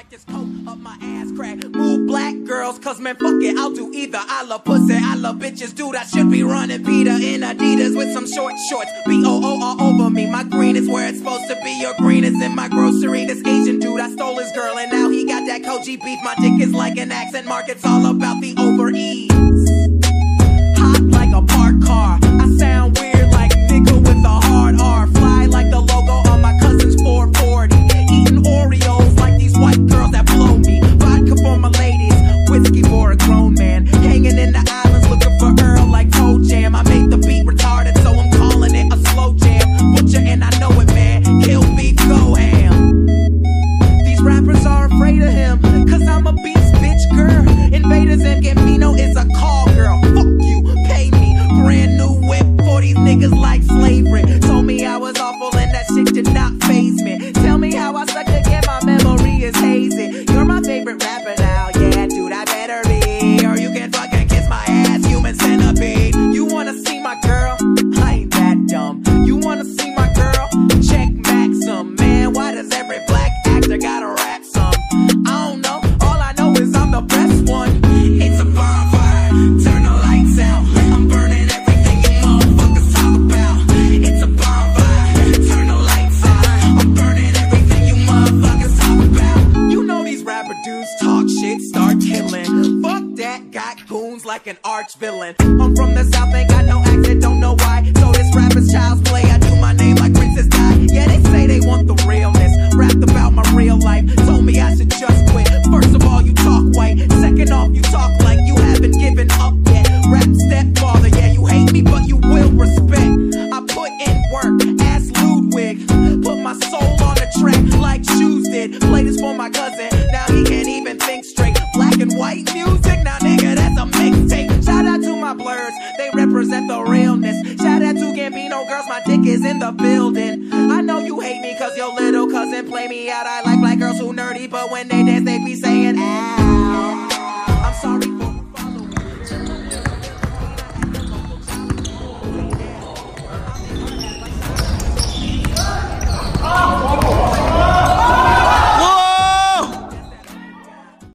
like this coke up my ass crack. Move black girls, cause man, fuck it, I'll do either. I love pussy, I love bitches, dude, I should be running Peter in Adidas with some short shorts. B O O all over me, my green is where it's supposed to be. Your green is in my grocery. This Asian dude, I stole his girl, and now he got that Kobe beef. My dick is like an accent mark, it's all about the overeat. me how I suck it. seems like an arch villain. I'm from the south, ain't got no accent, don't know why. So this rap is child's play. I words, they represent the realness. Shout out to Gambino girls, my dick is in the building. I know you hate me cause your little cousin play me out. I like black girls who nerdy, but when they dance, they be saying.